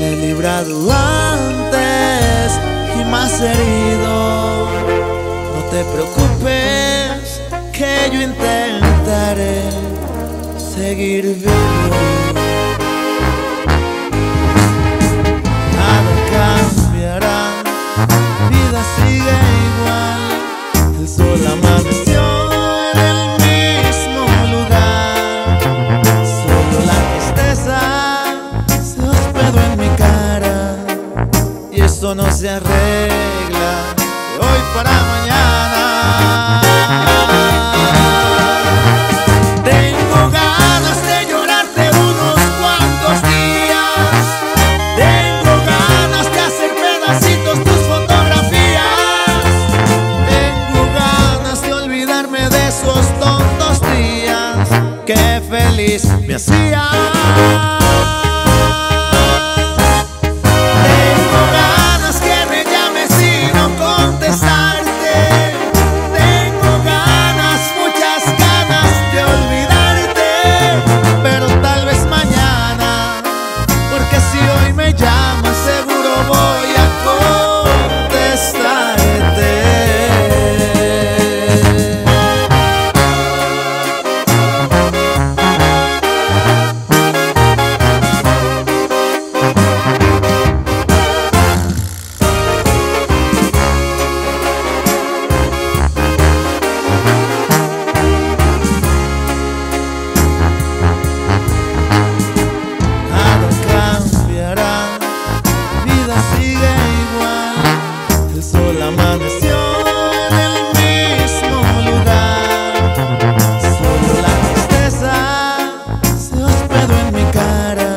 me he librado antes y más herido. No te preocupes, que yo intentaré seguir vivo. Nada cambiará, vida sigue igual, el sol amanece. No se arregla de hoy para mañana. Tengo ganas de llorarte unos cuantos días. Tengo ganas de hacer pedacitos tus fotografías. Tengo ganas de olvidarme de esos tontos días que feliz me hacían. Me llamas, amaneció en el mismo lugar. Solo la tristeza se hospedó en mi cara.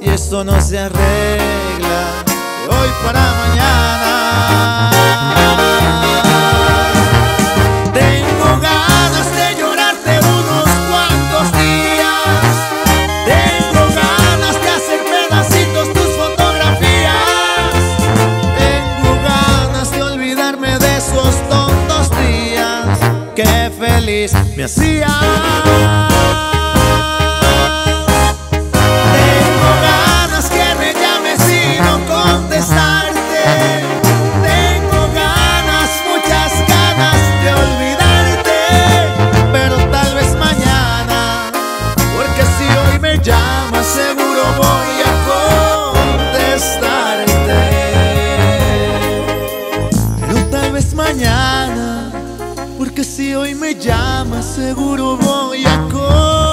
Y esto no se arregla de hoy para mañana. Me hacían. Tengo ganas que me llames y no contestarte. Tengo ganas, muchas ganas de olvidarte. Pero tal vez mañana, porque si hoy me llamas, seguro voy a contestarte. Pero tal vez mañana, si hoy me llamas, seguro voy a contestarte.